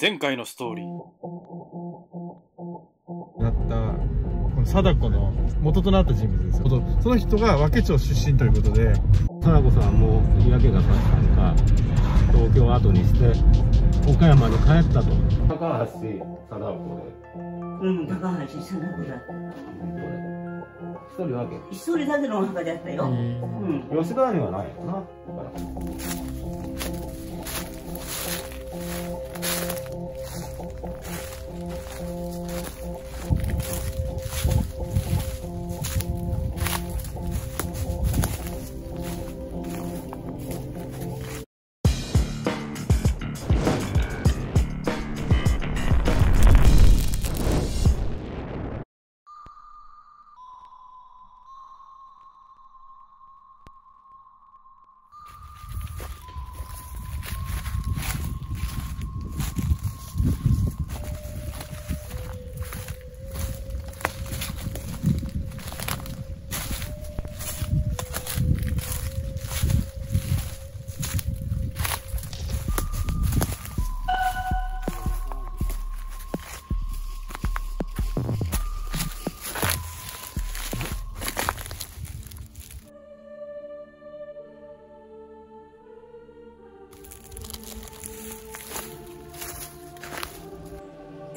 前回のストーリー。なったこの貞子の元となった人物ですよ。その人が和気町出身ということで貞子さんも嫌気がさしたのか東京を後にして岡山に帰ったと。高橋貞子で。うん、高橋貞子だった。一人だけ。一人だけのお墓だったよ。うん。吉川にはないよな。だから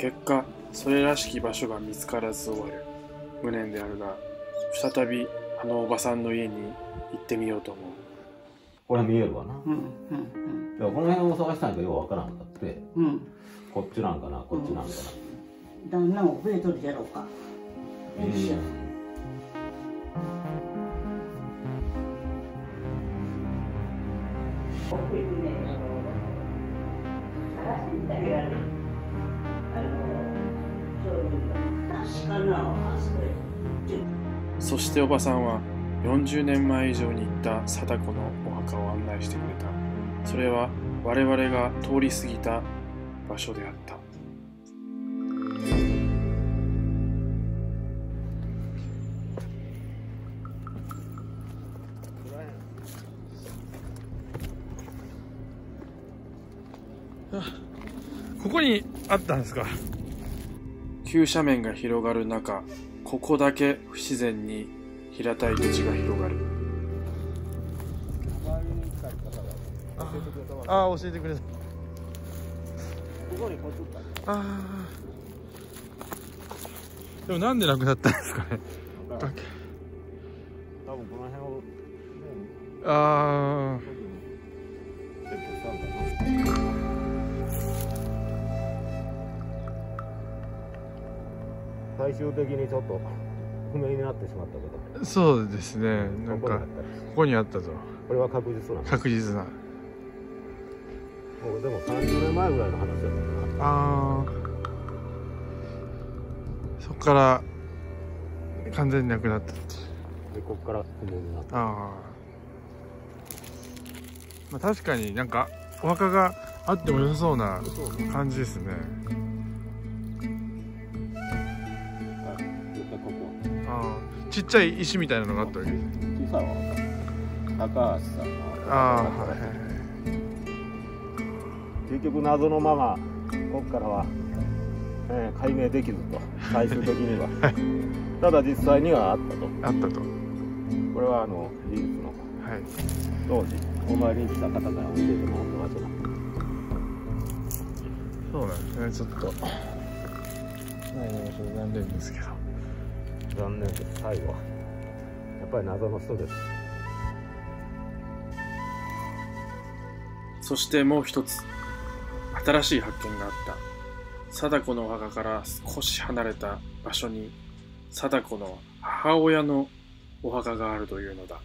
結果それらしき場所が見つからず終わる無念であるが再びあのおばさんの家に行ってみようと思うこれ見えるわなうん。うん。いやこの辺を探したんやけどようわからんかってうん。うん。こっちなんかなこっちなんかな、旦那も増えとるじゃろうか。よいしょ。奥行くね、そ。しておばさんは40年前以上に行った貞子のお墓を案内してくれたそれは我々が通り過ぎた場所であったここにあったんですか急斜面が広がる中ここだけ不自然に平たい土地が広がる。ああ教えてくれた。ああでもなんで亡くなったんですかね。多分この辺を、ね、あ最終的にちょっと不明になってしまったけどあそうですね。なんかここにあったりこれは確実なの確実な。もうでも30年前ぐらいの話だったかああそこから完全になくなったでこっから不明になった。ああまあ確かになんかお墓があっても良さそうな感じですねちっちゃい石みたいなのがあったわけ。です小さいわ高橋さんのああはいはいはい。結局謎のままここからは、えー解明できずと。最終的には。ただ実際にはあったと。あったと。これはあの事実の。はい。当時お参りに来た方から教えてもらった場所だ。そうなんですね。ちょっと。はい。ちょっと残念ですけど残念です最後やっぱり謎の人です。そしてもう一つ。新しい発見があった。貞子のお墓から少し離れた場所に貞子の母親のお墓があるというのだ。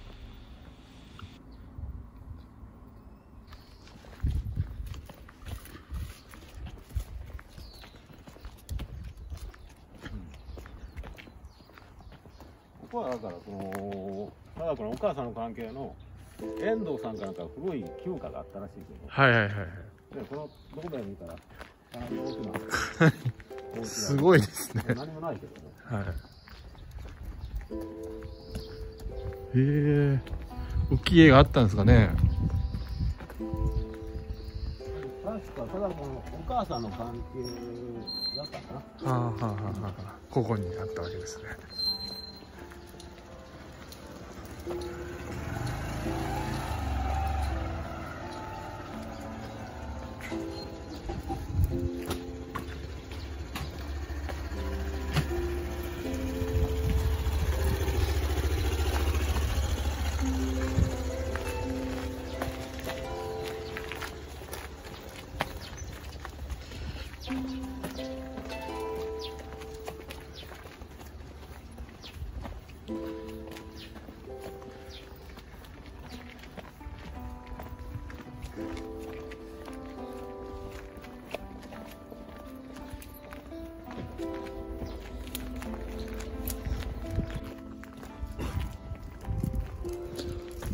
はだからそのただこのお母さんの関係の遠藤さんかなんか古い旧家があったらしいけど。はいはいはいはい。でこのどこで見たら。かなり大きなすごいですね。何もないけどね。はい。へえ。大きい家があったんですかね。最確かただこのお母さんの関係だったかな。はあはあはあはあ。ここにあったわけですねうん。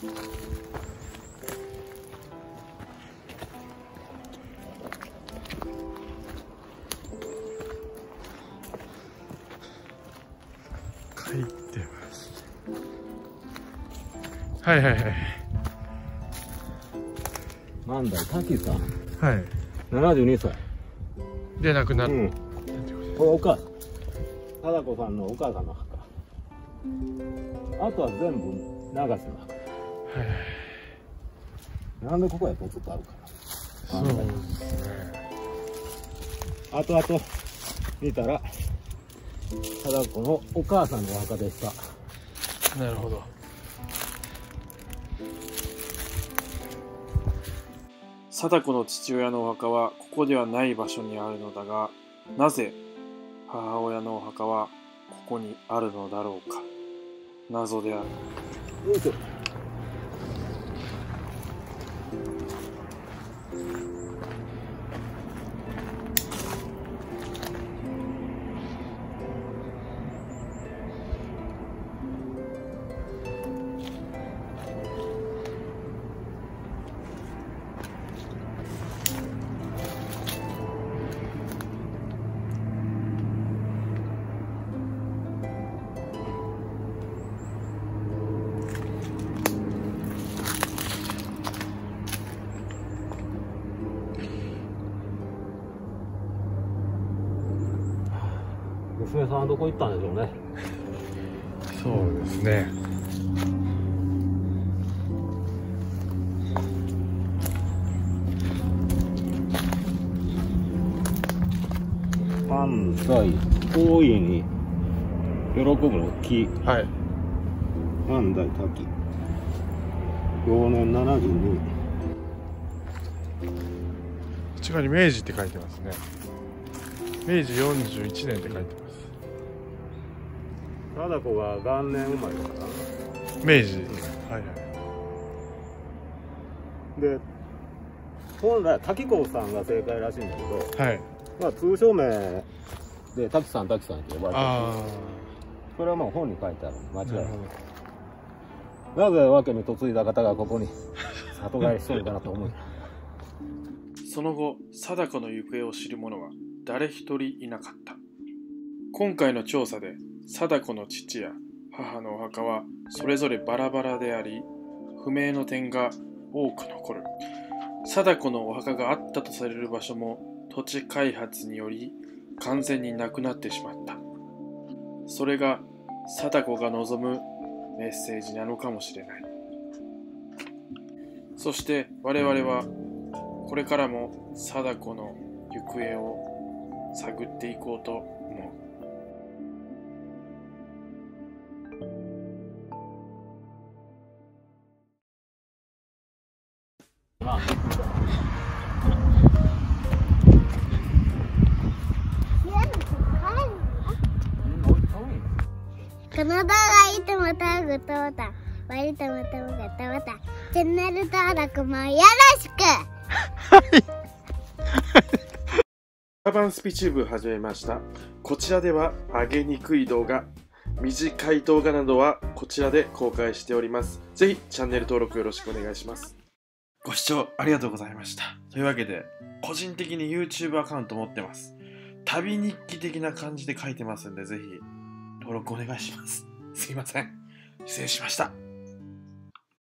書いてます。はいはいはい。万代滝さん。はい。72歳。で亡くなっうん。これお母さん。貞子さんのお母さんの墓。あとは全部長瀬の墓。なんでここやポツッとあるかそうですね。なあとあと見たら貞子のお母さんのお墓でした。なるほど。貞子の父親のお墓はここではない場所にあるのだがなぜ母親のお墓はここにあるのだろうか。謎であるさんはどこ行ったんでしょうね。そうですね。大いに喜ぶの木。はい。万代滝。幼年72こっち側に明治って書いてますね。明治41年って書いてます貞子が元年生まれだからな。明治。はいはい。で本来滝子さんが正解らしいんだけど、はい。まあ、通称名で滝さん滝さんって呼ばれてる。あそれはもう本に書いてある間違いない。あなぜわけに嫁いだ方がここに里帰りしとるかなと思う。その後貞子の行方を知る者は誰一人いなかった。今回の調査で貞子の父や母のお墓はそれぞれバラバラであり不明の点が多く残る。貞子のお墓があったとされる場所も土地開発により完全になくなってしまった。それが貞子が望むメッセージなのかもしれない。そして我々はこれからも貞子の行方を探っていこうと思う。この動画いつも登録とボタン、割とまたまたボタン、チャンネル登録もよろしくカバンスピチューブ始めました。こちらでは上げにくい動画、短い動画などはこちらで公開しております。ぜひチャンネル登録よろしくお願いします。ご視聴ありがとうございました。というわけで、個人的に YouTube アカウント持ってます。旅日記的な感じで書いてますんで、ぜひ登録お願いします。すいません。失礼しました。